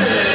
Yes.